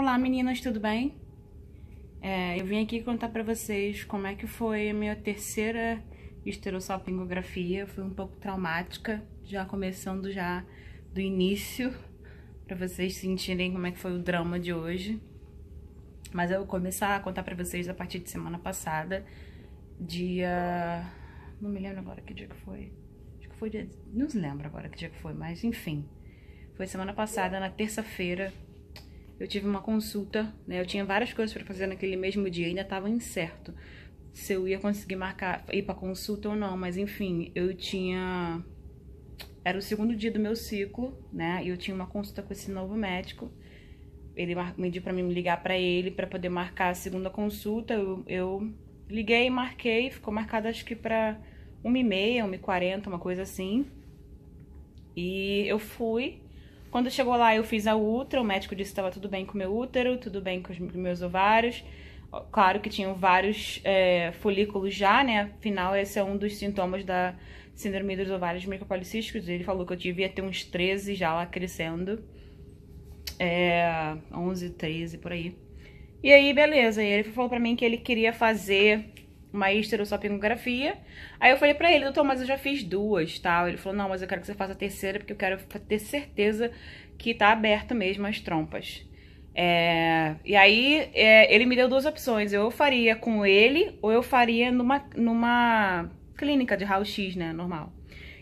Olá meninas, tudo bem? É, eu vim aqui contar pra vocês como é que foi a minha terceira esterossalpingografia. Foi um pouco traumática, já começando já do início, pra vocês sentirem como é que foi o drama de hoje. Mas eu vou começar a contar pra vocês a partir de semana passada, dia... não me lembro agora que dia que foi. Acho que foi dia... não se lembro agora que dia que foi, mas enfim. Foi semana passada, na terça-feira, eu tive uma consulta, né? Eu tinha várias coisas para fazer naquele mesmo dia, ainda estava incerto se eu ia conseguir marcar, ir para consulta ou não, mas enfim, eu tinha era o segundo dia do meu ciclo, né? E eu tinha uma consulta com esse novo médico. Ele pediu para mim ligar para ele para poder marcar a segunda consulta. Eu, eu liguei, marquei, ficou marcado acho que para 1h30, 1h40, uma coisa assim. E eu fui, quando chegou lá, eu fiz a ultra, o médico disse que estava tudo bem com o meu útero, tudo bem com os meus ovários. Claro que tinham vários é, folículos já, né? Afinal, esse é um dos sintomas da síndrome dos ovários micropolicísticos. Ele falou que eu devia ter uns 13 já lá crescendo. É, 11, 13, por aí. E aí, beleza. E ele falou pra mim que ele queria fazer uma esterossalpingografia. Aí eu falei pra ele, doutor, mas eu já fiz duas, tal. Ele falou, não, mas eu quero que você faça a terceira, porque eu quero ter certeza que tá aberta mesmo as trompas. É, e aí é, ele me deu duas opções, eu faria com ele ou eu faria numa, numa clínica de raio-x, né, normal.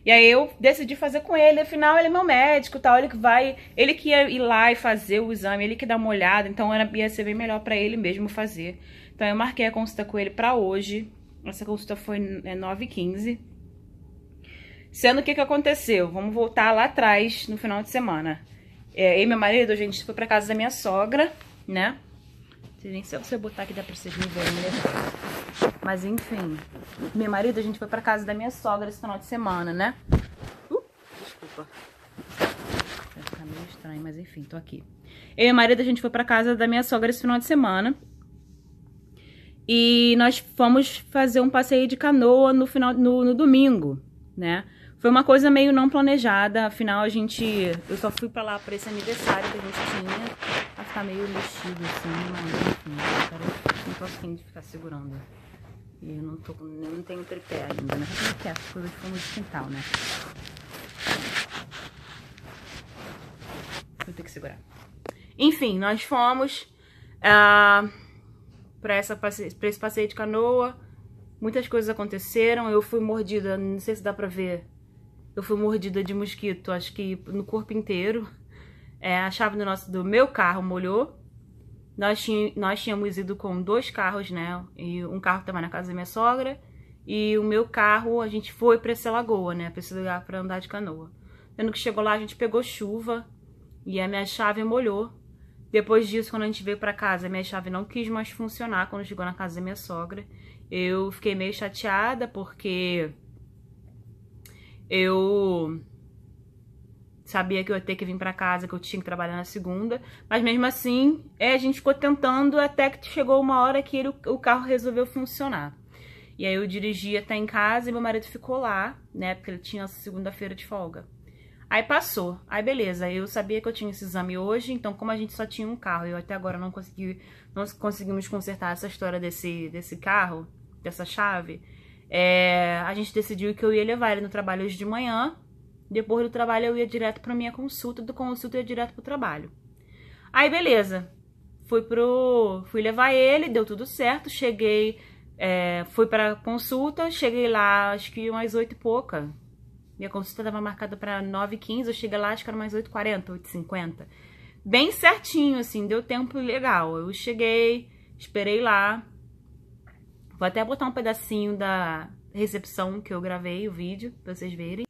E aí eu decidi fazer com ele, afinal ele é meu médico, tal, ele que vai, ele que ia ir lá e fazer o exame, ele que dá uma olhada, então era, ia ser bem melhor para ele mesmo fazer. Então eu marquei a consulta com ele para hoje. Essa consulta foi é, 9h15. Sendo que o que aconteceu? Vamos voltar lá atrás, no final de semana. É, eu e meu marido, a gente foi pra casa da minha sogra, né? Nem se você botar aqui dá pra vocês me verem né? Mas enfim, meu marido, a gente foi pra casa da minha sogra esse final de semana, né? Uh, desculpa. Vai ficar meio estranho, mas enfim, tô aqui. Eu e meu marido, a gente foi pra casa da minha sogra esse final de semana. E nós fomos fazer um passeio de canoa no final no, no domingo, né? Foi uma coisa meio não planejada, afinal a gente. Eu só fui pra lá pra esse aniversário que a gente tinha. Vai ficar meio mexido assim, mas enfim, eu não tô afim de ficar segurando. E eu não tô não tenho tripé ainda, né? Como é que é? As coisas de fundo quintal, né? Vou ter que segurar. Enfim, nós fomos. Uh, para pra esse passeio de canoa. Muitas coisas aconteceram. Eu fui mordida, não sei se dá pra ver. Eu fui mordida de mosquito, acho que no corpo inteiro. É, a chave do, nosso, do meu carro molhou. Nós, tinha, nós tínhamos ido com dois carros, né? E um carro estava na casa da minha sogra. E o meu carro, a gente foi para essa lagoa, né? Pra esse lugar pra andar de canoa. Tendo que chegou lá, a gente pegou chuva. E a minha chave molhou. Depois disso, quando a gente veio pra casa, minha chave não quis mais funcionar quando chegou na casa da minha sogra. Eu fiquei meio chateada porque eu sabia que eu ia ter que vir para casa, que eu tinha que trabalhar na segunda, mas mesmo assim, é, a gente ficou tentando até que chegou uma hora que ele, o carro resolveu funcionar. E aí eu dirigi até em casa e meu marido ficou lá, né, porque ele tinha segunda-feira de folga. Aí passou. Aí beleza, eu sabia que eu tinha esse exame hoje, então como a gente só tinha um carro, eu até agora não consegui, não conseguimos consertar essa história desse, desse carro, dessa chave, é, a gente decidiu que eu ia levar ele no trabalho hoje de manhã, depois do trabalho eu ia direto pra minha consulta, do consulta eu ia direto pro trabalho. Aí beleza, fui pro, fui levar ele, deu tudo certo, cheguei, é, fui pra consulta, cheguei lá acho que umas oito e pouca, minha consulta estava marcada para 9h15, eu cheguei lá, acho que era mais 8h40, 8h50. Bem certinho, assim, deu tempo legal. Eu cheguei, esperei lá. Vou até botar um pedacinho da recepção que eu gravei, o vídeo, pra vocês verem.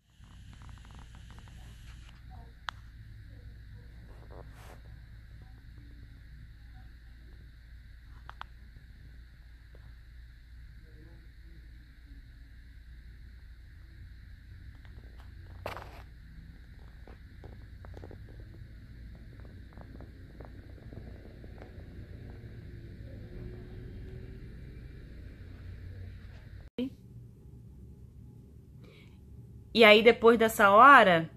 E aí, depois dessa hora,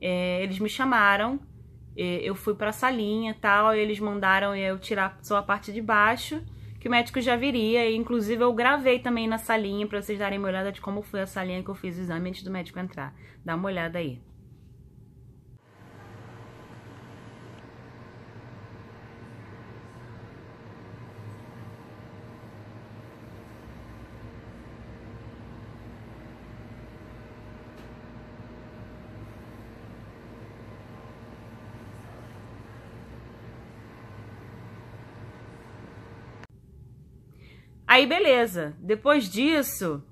é, eles me chamaram eu fui pra salinha tal, e eles mandaram eu tirar só a parte de baixo, que o médico já viria, e inclusive eu gravei também na salinha pra vocês darem uma olhada de como foi a salinha que eu fiz o exame antes do médico entrar. Dá uma olhada aí. Aí, beleza. Depois disso,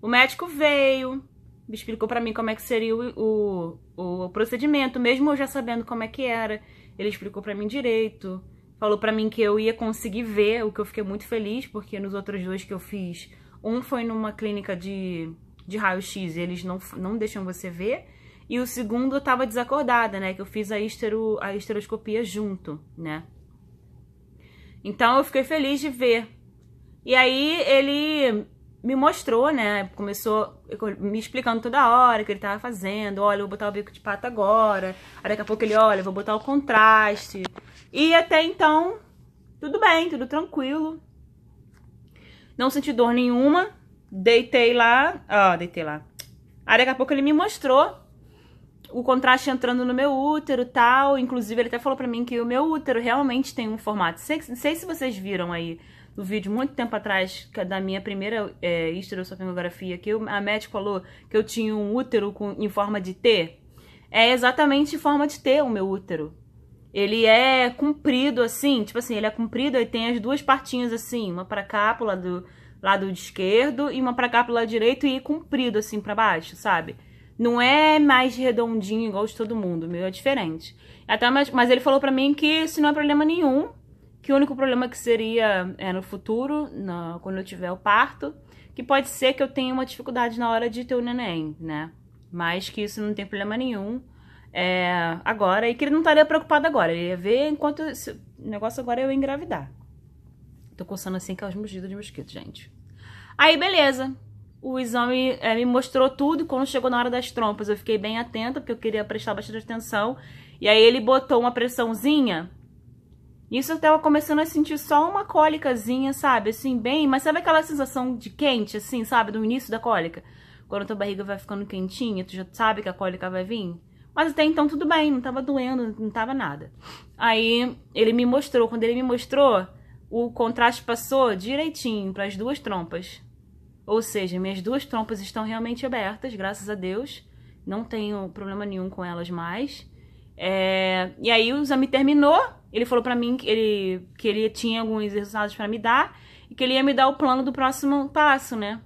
o médico veio, explicou para mim como é que seria o, o, o, procedimento, mesmo eu já sabendo como é que era. Ele explicou para mim direito, falou para mim que eu ia conseguir ver, o que eu fiquei muito feliz, porque nos outros dois que eu fiz, um foi numa clínica de, de raio-x, eles não, não deixam você ver, e o segundo eu tava desacordada, né, que eu fiz a, estero, a esteroscopia junto, né. Então eu fiquei feliz de ver e aí ele me mostrou, né? Começou me explicando toda hora o que ele tava fazendo. Olha, eu vou botar o bico de pato agora. Aí daqui a pouco ele, olha, eu vou botar o contraste. E até então, tudo bem, tudo tranquilo. Não senti dor nenhuma. Deitei lá. Ó, deitei lá. Aí daqui a pouco ele me mostrou o contraste entrando no meu útero tal. Inclusive, ele até falou pra mim que o meu útero realmente tem um formato. Sei, sei se vocês viram aí no vídeo muito tempo atrás, é da minha primeira é, histerossofengografia, que eu, a médica falou que eu tinha um útero com, em forma de T. É exatamente em forma de T o meu útero. Ele é comprido assim, tipo assim, ele é comprido e tem as duas partinhas assim, uma para cá, pro lado, lado esquerdo, e uma para cá, pro lado direito, e comprido assim para baixo, sabe? Não é mais redondinho igual de todo mundo, meu é diferente. Até, mas, mas ele falou pra mim que isso não é problema nenhum, que o único problema que seria é no futuro, na, quando eu tiver o parto, que pode ser que eu tenha uma dificuldade na hora de ter o neném, né? Mas que isso não tem problema nenhum é, agora e que ele não estaria preocupado agora. Ele ia ver enquanto. o negócio agora é eu engravidar. Tô coçando assim aquelas mugidas de mosquito, gente. Aí, beleza. O exame é, me mostrou tudo. Quando chegou na hora das trompas, eu fiquei bem atenta, porque eu queria prestar bastante atenção. E aí ele botou uma pressãozinha isso eu tava começando a sentir só uma cólicazinha, sabe? Assim, bem... Mas sabe aquela sensação de quente, assim, sabe? Do início da cólica? Quando a tua barriga vai ficando quentinha, tu já sabe que a cólica vai vir? Mas até então tudo bem, não tava doendo, não tava nada. Aí ele me mostrou, quando ele me mostrou, o contraste passou direitinho para as duas trompas. Ou seja, minhas duas trompas estão realmente abertas, graças a Deus. Não tenho problema nenhum com elas mais. É... E aí o exame terminou, ele falou para mim que ele, que ele tinha alguns resultados para me dar e que ele ia me dar o plano do próximo passo, né?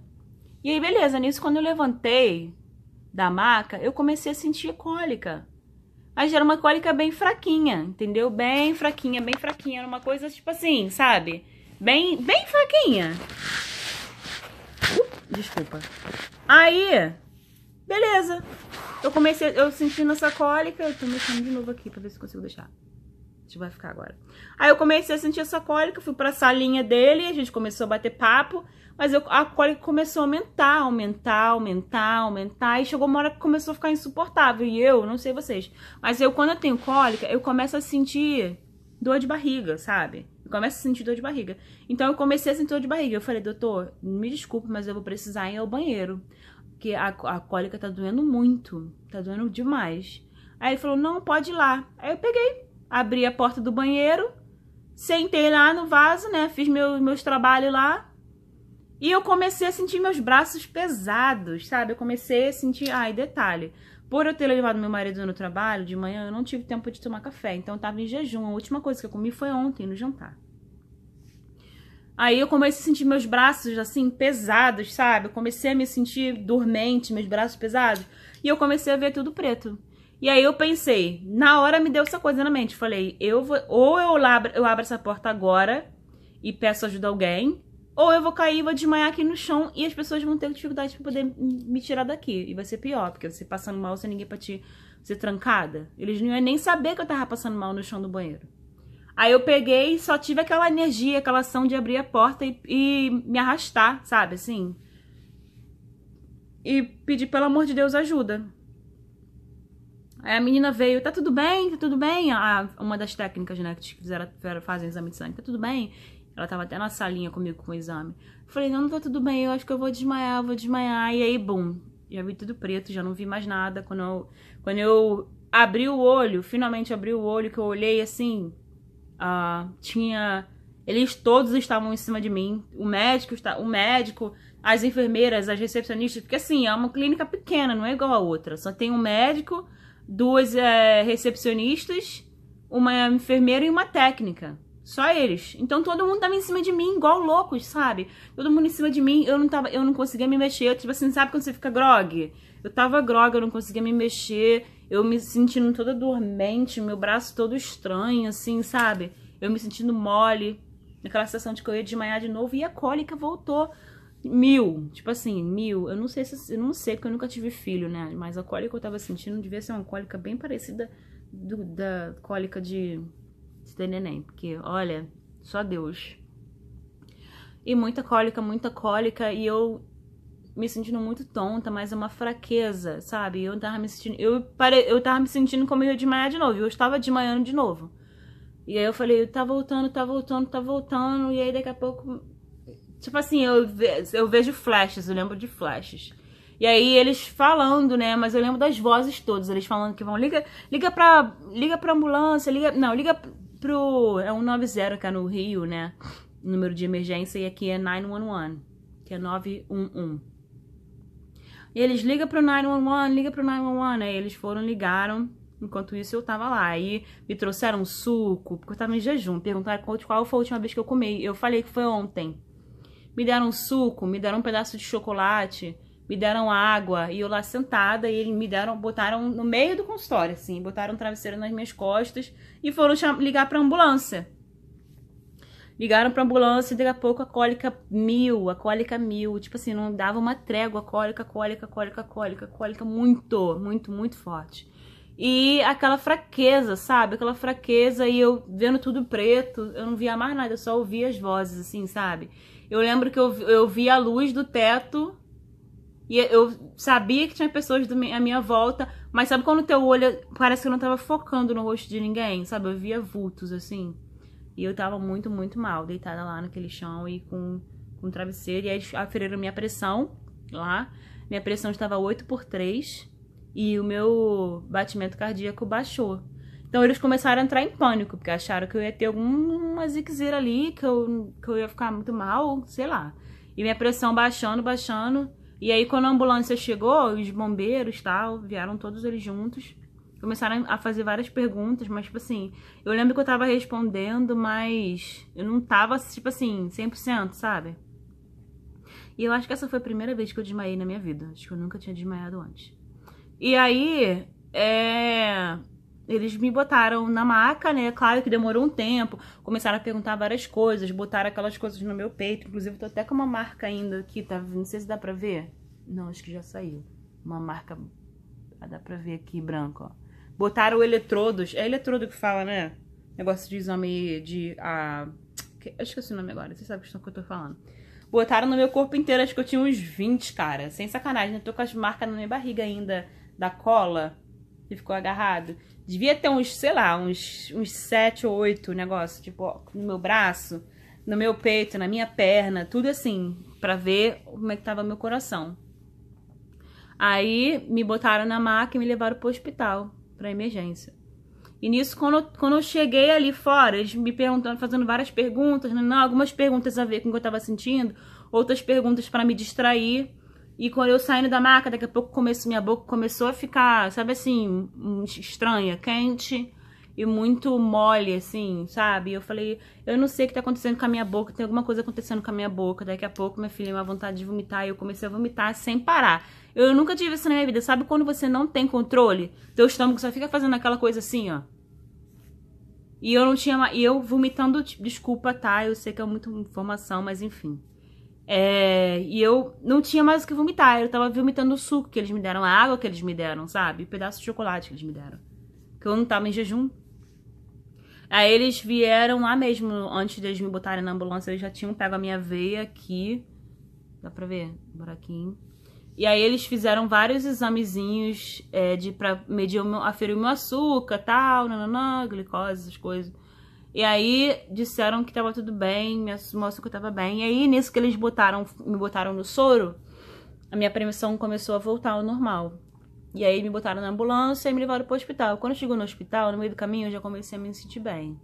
E aí, beleza, nisso quando eu levantei da maca, eu comecei a sentir cólica. Mas era uma cólica bem fraquinha, entendeu? Bem fraquinha, bem fraquinha. Era uma coisa tipo assim, sabe? Bem, bem fraquinha. Desculpa. Aí, beleza. Eu comecei, eu sentindo essa cólica. Eu tô mexendo de novo aqui pra ver se consigo deixar gente vai ficar agora. Aí eu comecei a sentir essa cólica, fui pra salinha dele, a gente começou a bater papo, mas eu, a cólica começou a aumentar, aumentar, aumentar, aumentar, e chegou uma hora que começou a ficar insuportável. E eu, não sei vocês, mas eu, quando eu tenho cólica, eu começo a sentir dor de barriga, sabe? Eu começo a sentir dor de barriga. Então eu comecei a sentir dor de barriga. Eu falei, doutor, me desculpe, mas eu vou precisar ir ao banheiro. Porque a, a cólica tá doendo muito, tá doendo demais. Aí ele falou, não, pode ir lá. Aí eu peguei, abri a porta do banheiro, sentei lá no vaso, né? Fiz meu, meus trabalhos lá. E eu comecei a sentir meus braços pesados, sabe? Eu comecei a sentir. Ai, detalhe. Por eu ter levado meu marido no trabalho de manhã, eu não tive tempo de tomar café. Então eu tava em jejum. A última coisa que eu comi foi ontem, no jantar. Aí eu comecei a sentir meus braços assim pesados, sabe? Eu comecei a me sentir dormente, meus braços pesados. E eu comecei a ver tudo preto. E aí eu pensei, na hora me deu essa coisa na mente. Falei, eu vou, ou eu abro, eu abro essa porta agora e peço ajuda a alguém, ou eu vou cair vou desmaiar aqui no chão e as pessoas vão ter dificuldade para poder me tirar daqui. E vai ser pior, porque você passando mal sem ninguém pra te ser trancada. Eles não iam nem saber que eu tava passando mal no chão do banheiro. Aí eu peguei só tive aquela energia, aquela ação de abrir a porta e, e me arrastar, sabe, assim. E pedir, pelo amor de Deus, ajuda. Aí a menina veio, tá tudo bem, tá tudo bem? A, uma das técnicas, né, que fizeram, fazem exame de sangue, tá tudo bem? Ela tava até na salinha comigo com o exame. Falei, não, não tá tudo bem, eu acho que eu vou desmaiar, vou desmaiar. E aí, bum, já vi tudo preto, já não vi mais nada. Quando eu, quando eu abri o olho, finalmente abri o olho, que eu olhei assim, uh, tinha... Eles todos estavam em cima de mim. O médico, o médico, as enfermeiras, as recepcionistas, porque assim, é uma clínica pequena, não é igual a outra. Só tem um médico duas é, recepcionistas, uma enfermeira e uma técnica. Só eles. Então todo mundo tava em cima de mim, igual loucos, sabe? Todo mundo em cima de mim, eu não tava, eu não conseguia me mexer. Eu, tipo assim, sabe quando você fica grog? Eu tava grog, eu não conseguia me mexer. Eu me sentindo toda dormente, meu braço todo estranho, assim, sabe? Eu me sentindo mole, aquela sensação de que eu ia desmaiar de novo e a cólica voltou mil, tipo assim, mil. Eu não sei se eu não sei porque eu nunca tive filho, né? Mas a cólica que eu tava sentindo devia ser uma cólica bem parecida do, da cólica de, de ter neném, porque olha, só Deus. E muita cólica, muita cólica e eu me sentindo muito tonta, mas é uma fraqueza, sabe? Eu tava me sentindo, eu pare, eu tava me sentindo como eu ia desmaiar de novo. Eu estava desmaiando de novo. E aí eu falei, tá voltando, tá voltando, tá voltando. E aí daqui a pouco Tipo assim, eu, ve eu vejo flashes, eu lembro de flashes. E aí eles falando, né? Mas eu lembro das vozes todas. Eles falando que vão. Liga, liga pra. Liga pra ambulância, liga. Não, liga pro. É 190 que é no Rio, né? Número de emergência. E aqui é 911, que é 911. E eles ligam pro 911, liga pro 911. Aí eles foram, ligaram. Enquanto isso, eu tava lá. Aí me trouxeram suco, porque eu tava em jejum. Perguntaram qual foi a última vez que eu comi. Eu falei que foi ontem me deram suco, me deram um pedaço de chocolate, me deram água, e eu lá sentada, e eles me deram, botaram no meio do consultório, assim, botaram um travesseiro nas minhas costas e foram ligar pra ambulância. Ligaram pra ambulância e daqui a pouco a cólica mil, a cólica mil, tipo assim, não dava uma trégua, cólica, cólica, cólica, cólica, cólica muito, muito, muito forte. E aquela fraqueza, sabe? Aquela fraqueza e eu vendo tudo preto, eu não via mais nada, eu só ouvia as vozes, assim, sabe? Eu lembro que eu, eu vi a luz do teto e eu sabia que tinha pessoas à minha volta, mas sabe quando teu olho parece que eu não tava focando no rosto de ninguém, sabe? Eu via vultos assim. E eu tava muito, muito mal, deitada lá naquele chão e com, com travesseiro. E aí eles aferiram minha pressão lá. Minha pressão estava 8 por 3 e o meu batimento cardíaco baixou. Então eles começaram a entrar em pânico, porque acharam que eu ia ter alguma ziquezeira ali, que eu, que eu ia ficar muito mal, sei lá. E minha pressão baixando, baixando. E aí quando a ambulância chegou, os bombeiros tal, vieram todos eles juntos. Começaram a fazer várias perguntas, mas tipo assim, eu lembro que eu tava respondendo, mas eu não tava, tipo assim, 100%, sabe? E eu acho que essa foi a primeira vez que eu desmaiei na minha vida. Acho que eu nunca tinha desmaiado antes. E aí, é eles me botaram na maca, né? Claro que demorou um tempo. Começaram a perguntar várias coisas, botaram aquelas coisas no meu peito. Inclusive, tô até com uma marca ainda aqui, tá? Não sei se dá pra ver. Não, acho que já saiu. Uma marca. Ah, dá pra ver aqui, branco, ó. Botaram eletrodos. É eletrodo que fala, né? Negócio de exame de. Ah, eu esqueci o nome agora. Você sabe o que eu tô falando. Botaram no meu corpo inteiro. Acho que eu tinha uns 20, cara. Sem sacanagem. Eu tô com as marcas na minha barriga ainda da cola que ficou agarrado. Devia ter uns, sei lá, uns, uns sete ou oito negócios, tipo, ó, no meu braço, no meu peito, na minha perna, tudo assim, pra ver como é que tava meu coração. Aí me botaram na maca e me levaram pro hospital, pra emergência. E nisso, quando, quando eu cheguei ali fora, eles me perguntando, fazendo várias perguntas, né? não, algumas perguntas a ver com o que eu tava sentindo, outras perguntas para me distrair. E quando eu saindo da maca, daqui a pouco começo, minha boca começou a ficar, sabe assim, estranha, quente e muito mole, assim, sabe? Eu falei, eu não sei o que tá acontecendo com a minha boca, tem alguma coisa acontecendo com a minha boca. Daqui a pouco, minha filha, uma vontade de vomitar, e eu comecei a vomitar sem parar. Eu nunca tive isso na minha vida, sabe quando você não tem controle? Teu estômago só fica fazendo aquela coisa assim, ó. E eu não tinha, e eu vomitando, desculpa, tá? Eu sei que é muita informação, mas enfim. É, e eu não tinha mais o que vomitar. Eu tava vomitando o suco que eles me deram, a água que eles me deram, sabe? pedaço de chocolate que eles me deram. Que eu não tava em jejum. Aí eles vieram lá mesmo, antes deles me botarem na ambulância, eles já tinham pego a minha veia aqui. Dá pra ver? Buraquinho. E aí eles fizeram vários examezinhos é, de pra medir o meu, aferir o meu açúcar, tal, nananã, glicose, essas coisas. E aí disseram que tava tudo bem, meu açúcar tava bem. E aí, nisso que eles botaram, me botaram no soro, a minha pressão começou a voltar ao normal. E aí me botaram na ambulância e me levaram pro hospital. Quando chegou no hospital, no meio do caminho, eu já comecei a me sentir bem.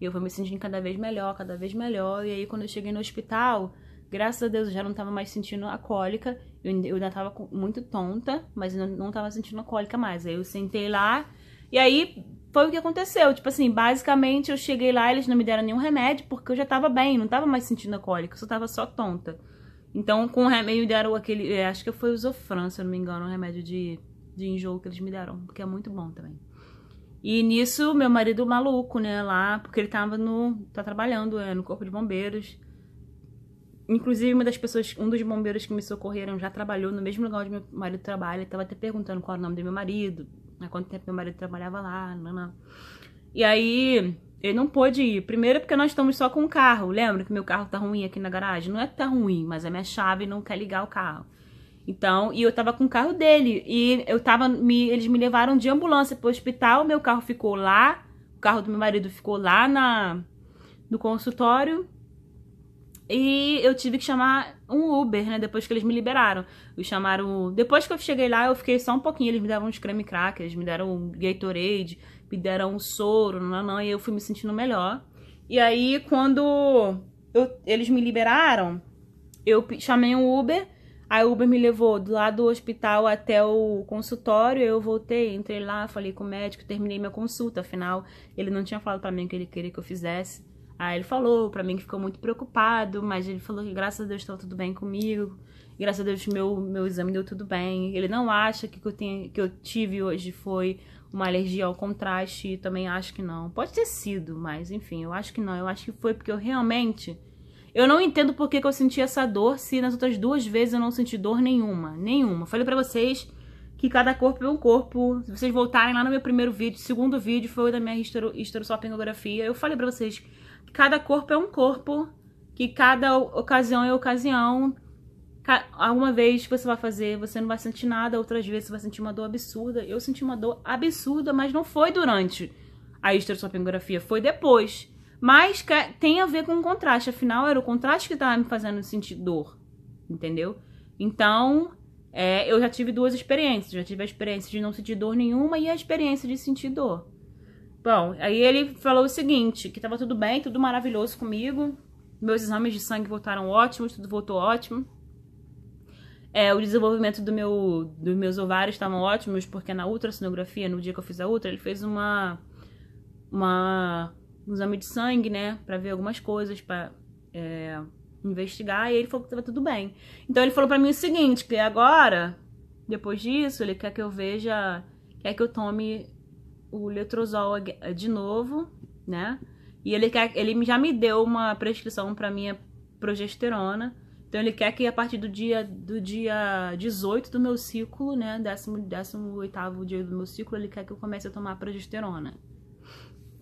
E eu fui me sentindo cada vez melhor, cada vez melhor. E aí, quando eu cheguei no hospital, graças a Deus eu já não tava mais sentindo a cólica. Eu, ainda tava muito tonta, mas não, não tava sentindo a cólica mais. Aí eu sentei lá, e aí foi o que aconteceu. Tipo assim, basicamente eu cheguei lá, eles não me deram nenhum remédio, porque eu já tava bem, não tava mais sentindo a cólica, eu só tava só tonta. Então, com o remédio deram aquele. É, acho que foi o Zofran, se eu não me engano, um remédio de, de enjoo que eles me deram, que é muito bom também. E nisso, meu marido maluco, né, lá, porque ele tava no. tá trabalhando é, no Corpo de Bombeiros. Inclusive, uma das pessoas, um dos bombeiros que me socorreram já trabalhou no mesmo lugar onde meu marido trabalha. Tava até perguntando qual era o nome do meu marido, há quanto tempo meu marido trabalhava lá, não, não. E aí, ele não pôde ir. Primeiro porque nós estamos só com o carro. Lembra que meu carro tá ruim aqui na garagem? Não é que tá ruim, mas a minha chave não quer ligar o carro. Então, e eu tava com o carro dele. E eu tava. Me, eles me levaram de ambulância pro hospital. Meu carro ficou lá. O carro do meu marido ficou lá na, no consultório. E eu tive que chamar um Uber, né? Depois que eles me liberaram. Eles chamaram. Depois que eu cheguei lá, eu fiquei só um pouquinho. Eles me davam uns creme crackers, me deram um Gatorade, me deram um soro, não, não, e eu fui me sentindo melhor. E aí, quando eu, eles me liberaram, eu chamei um Uber. Aí o Uber me levou do lado do hospital até o consultório. Eu voltei, entrei lá, falei com o médico, terminei minha consulta. Afinal, ele não tinha falado para mim o que ele queria que eu fizesse. Aí ele falou para mim que ficou muito preocupado, mas ele falou que graças a Deus estava tudo bem comigo. Graças a Deus meu meu exame deu tudo bem. Ele não acha que o que eu, que eu tive hoje foi uma alergia ao contraste, também acho que não. Pode ter sido, mas enfim, eu acho que não. Eu acho que foi porque eu realmente eu não entendo por que, eu senti essa dor se nas outras duas vezes eu não senti dor nenhuma, nenhuma. Falei para vocês que cada corpo é um corpo. Se vocês voltarem lá no meu primeiro vídeo, segundo vídeo foi da minha histerossopingografia, eu falei para vocês cada corpo é um corpo, que cada ocasião é ocasião. Alguma vez você vai fazer, você não vai sentir nada, outras vezes você vai sentir uma dor absurda. Eu senti uma dor absurda, mas não foi durante a estressopingografia, foi depois. Mas tem a ver com o contraste, afinal era o contraste que estava me fazendo sentir dor, entendeu? Então, é, eu já tive duas experiências. Já tive a experiência de não sentir dor nenhuma e a experiência de sentir dor. Bom, aí ele falou o seguinte, que tava tudo bem, tudo maravilhoso comigo. Meus exames de sangue voltaram ótimos, tudo voltou ótimo. É, o desenvolvimento do meu, dos meus ovários estavam ótimos, porque na ultrassonografia, no dia que eu fiz a ultra, ele fez uma, uma um exame de sangue, né, para ver algumas coisas, para é, investigar, e ele falou que tava tudo bem. Então ele falou para mim o seguinte, que agora, depois disso, ele quer que eu veja, quer que eu tome o letrozol de novo, né? E ele quer, ele já me deu uma prescrição para minha progesterona. Então ele quer que a partir do dia do dia 18 do meu ciclo, né, 18 dia do meu ciclo, ele quer que eu comece a tomar progesterona.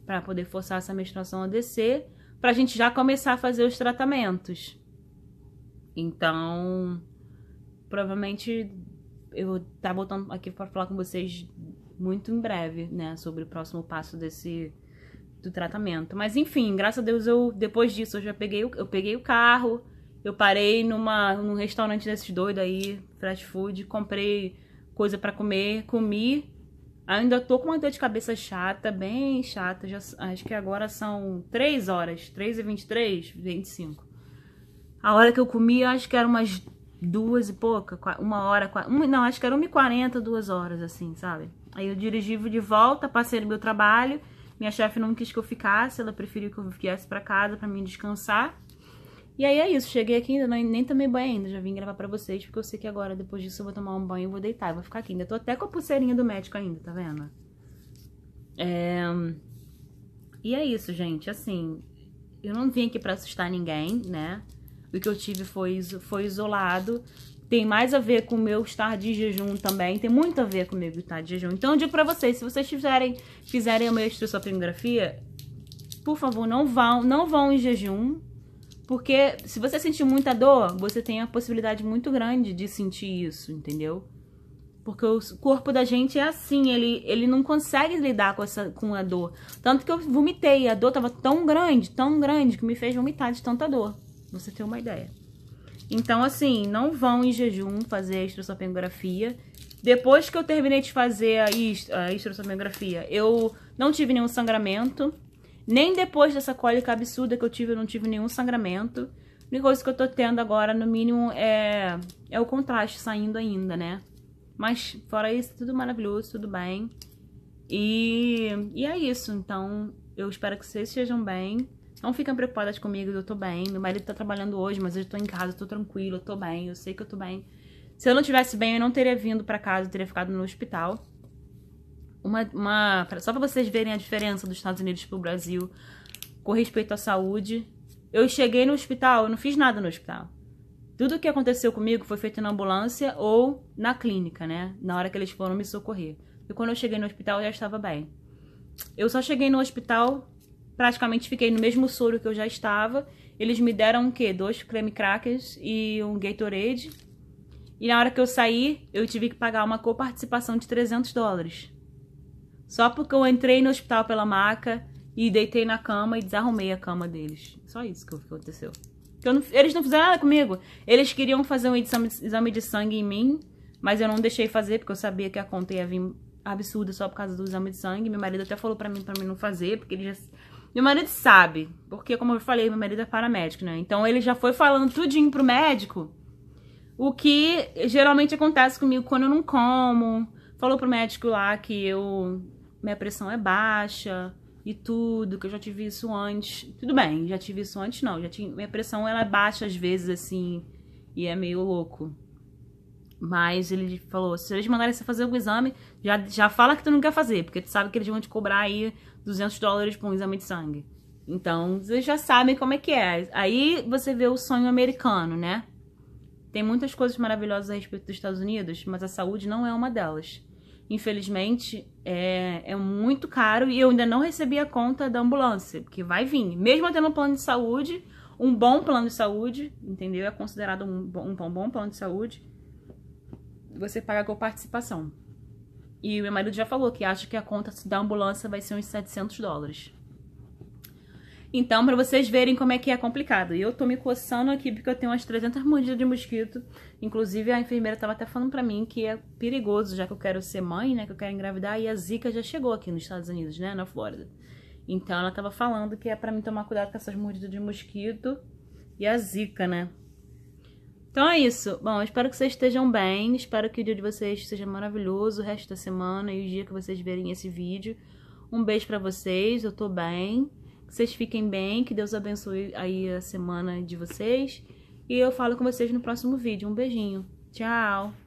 Para poder forçar essa menstruação a descer, pra gente já começar a fazer os tratamentos. Então, provavelmente eu vou estar tá voltando aqui para falar com vocês muito em breve, né, sobre o próximo passo desse do tratamento. Mas enfim, graças a Deus eu depois disso eu já peguei eu peguei o carro, eu parei numa num restaurante desses doidos aí, fast food, comprei coisa para comer, comi. Ainda tô com uma dor de cabeça chata, bem chata. Já, acho que agora são 3 horas, 3 e 23, 25. A hora que eu comi, acho que era umas duas e pouca, uma hora, uma, não, acho que era 1h40, duas horas, assim, sabe? Aí eu dirigi de volta, passei no meu trabalho. Minha chefe não quis que eu ficasse, ela preferiu que eu viesse para casa para mim descansar. E aí é isso, cheguei aqui ainda, nem, tomei banho ainda, já vim gravar pra vocês, porque eu sei que agora, depois disso, eu vou tomar um banho e vou deitar, eu vou ficar aqui. Ainda tô até com a pulseirinha do médico ainda, tá vendo? É... E é isso, gente, assim, eu não vim aqui pra assustar ninguém, né? O que eu tive foi, foi isolado, tem mais a ver com o meu estar de jejum também. Tem muito a ver comigo estar de jejum. Então eu digo pra vocês, se vocês fizerem, fizerem a minha estressopinografia, por favor, não vão, não vão em jejum, Porque se você sentir muita dor, você tem a possibilidade muito grande de sentir isso, entendeu? Porque o corpo da gente é assim, ele, ele não consegue lidar com, essa, com a dor. Tanto que eu vomitei, a dor tava tão grande, tão grande, que me fez vomitar de tanta dor. Você tem uma ideia. Então, assim, não vão em jejum fazer a estrossalpingografia. Depois que eu terminei de fazer a, a estrossalpingografia, eu não tive nenhum sangramento. Nem depois dessa cólica absurda que eu tive, eu não tive nenhum sangramento. A única coisa que eu tô tendo agora, no mínimo, é, é o contraste saindo ainda, né? Mas fora isso, tudo maravilhoso, tudo bem. E, e é isso. Então, eu espero que vocês estejam bem. Não fiquem preocupadas comigo, eu tô bem. Meu marido tá trabalhando hoje, mas eu tô em casa, tô tranquila, eu tô bem, eu sei que eu tô bem. Se eu não tivesse bem, eu não teria vindo para casa, eu teria ficado no hospital. Uma, uma, só para vocês verem a diferença dos Estados Unidos pro Brasil com respeito à saúde. Eu cheguei no hospital, eu não fiz nada no hospital. Tudo o que aconteceu comigo foi feito na ambulância ou na clínica, né? Na hora que eles foram me socorrer. E quando eu cheguei no hospital, eu já estava bem. Eu só cheguei no hospital, praticamente fiquei no mesmo soro que eu já estava. Eles me deram o quê? Dois creme crackers e um Gatorade. E na hora que eu saí, eu tive que pagar uma coparticipação de 300 dólares. Só porque eu entrei no hospital pela maca e deitei na cama e desarrumei a cama deles. Só isso que aconteceu. Não, eles não fizeram nada comigo. Eles queriam fazer um exame, exame de sangue em mim, mas eu não deixei fazer, porque eu sabia que a conta ia vir absurda só por causa do exame de sangue. Meu marido até falou pra mim, pra mim não fazer, porque ele já... Meu marido sabe, porque como eu falei, meu marido é paramédico, né? Então ele já foi falando tudinho pro médico, o que geralmente acontece comigo quando eu não como. Falou pro médico lá que eu... Minha pressão é baixa, e tudo, que eu já tive isso antes. Tudo bem, já tive isso antes, não. Já tinha, minha pressão ela é baixa às vezes, assim, e é meio louco. Mas ele falou, se eles mandarem você fazer o exame, já, já fala que tu não quer fazer, porque tu sabe que eles vão te cobrar aí 200 dólares por um exame de sangue. Então, vocês já sabem como é que é. Aí você vê o sonho americano, né? Tem muitas coisas maravilhosas a respeito dos Estados Unidos, mas a saúde não é uma delas infelizmente, é, é muito caro e eu ainda não recebi a conta da ambulância, que vai vir. Mesmo tendo um plano de saúde, um bom plano de saúde, entendeu? É considerado um bom, um bom plano de saúde, você paga com participação. E meu marido já falou que acha que a conta da ambulância vai ser uns 700 dólares. Então, para vocês verem como é que é complicado. E eu tô me coçando aqui porque eu tenho umas 300 mordidas de mosquito. Inclusive, a enfermeira tava até falando pra mim que é perigoso, já que eu quero ser mãe, né? Que eu quero engravidar. E a zika já chegou aqui nos Estados Unidos, né? Na Flórida. Então, ela tava falando que é pra mim tomar cuidado com essas mordidas de mosquito e a zika, né? Então é isso. Bom, espero que vocês estejam bem. Espero que o dia de vocês seja maravilhoso, o resto da semana e o dia que vocês verem esse vídeo. Um beijo pra vocês, eu tô bem. Que vocês fiquem bem, que Deus abençoe aí a semana de vocês. E eu falo com vocês no próximo vídeo. Um beijinho. Tchau!